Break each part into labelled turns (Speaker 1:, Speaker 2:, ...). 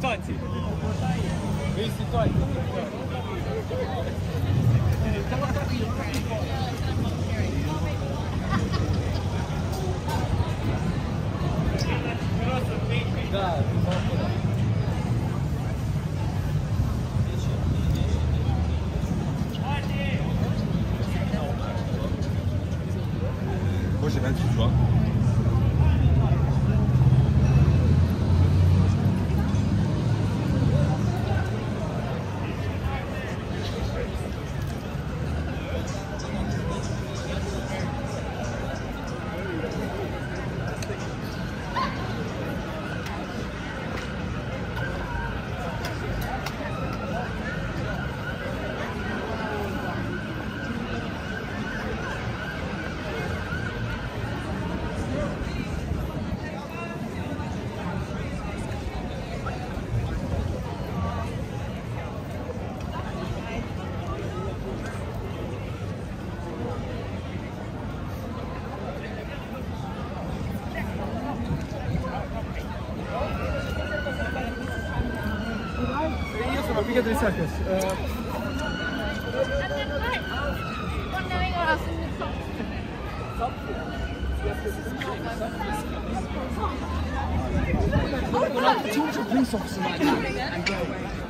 Speaker 1: ситуації. Ви ситуації. Да, we get the circus. Uh, police officer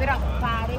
Speaker 1: però pare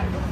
Speaker 1: Gracias.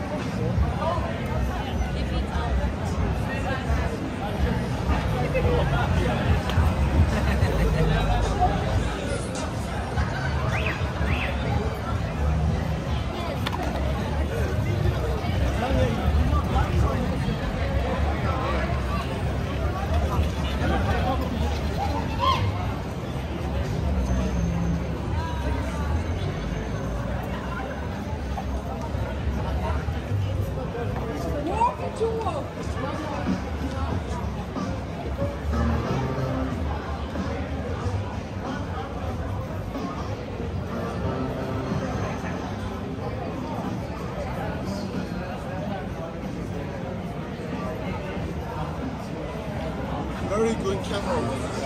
Speaker 1: very good camera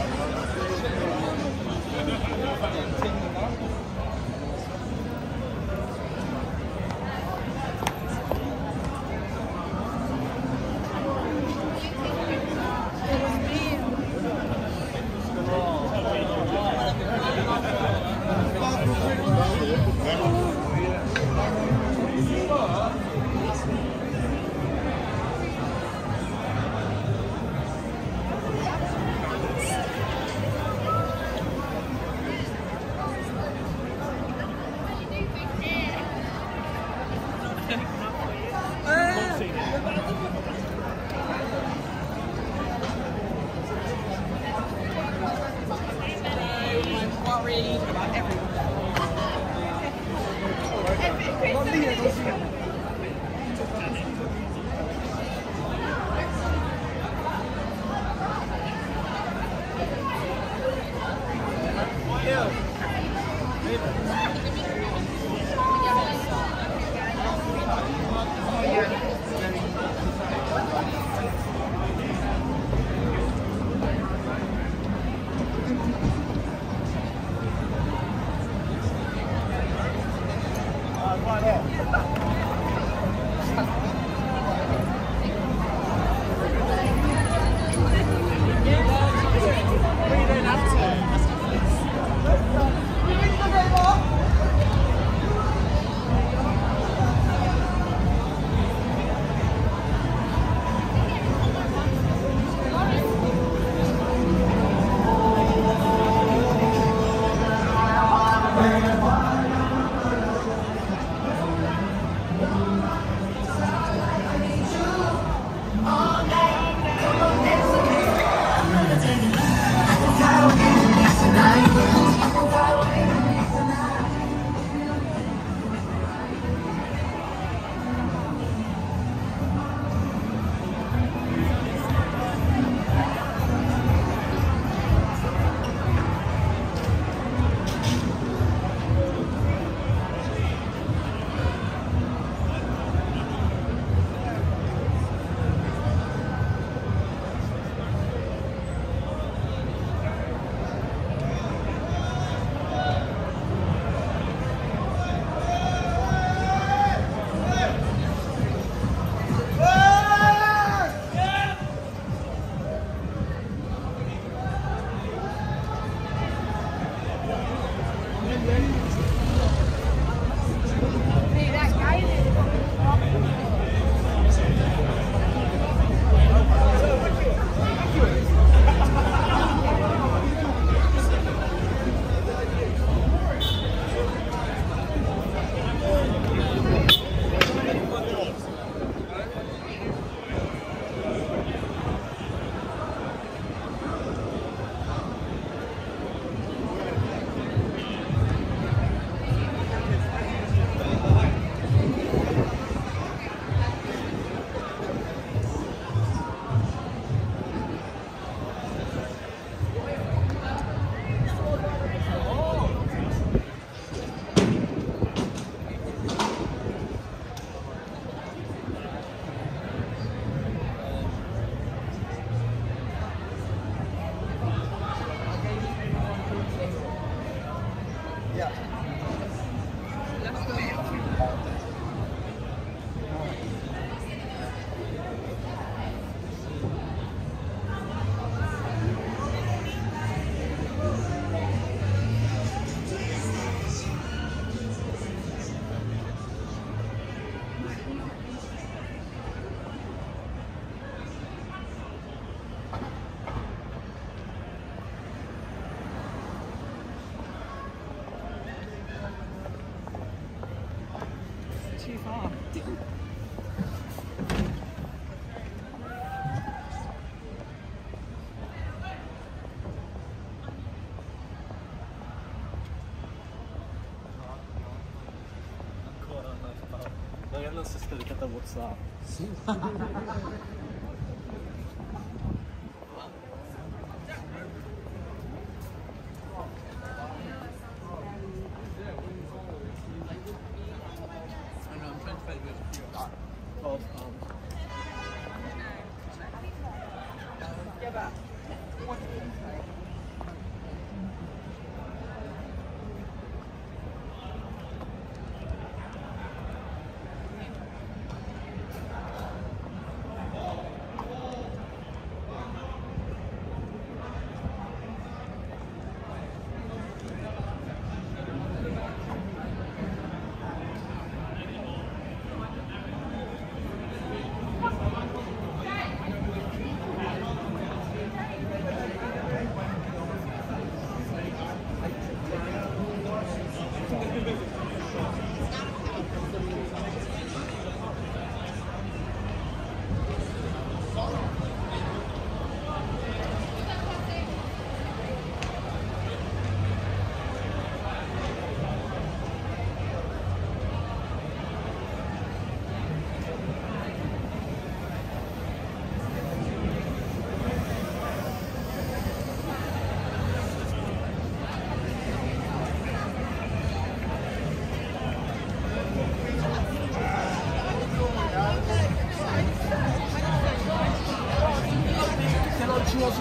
Speaker 1: Yan ang sister kita WhatsApp.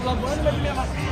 Speaker 1: lavando, mas minha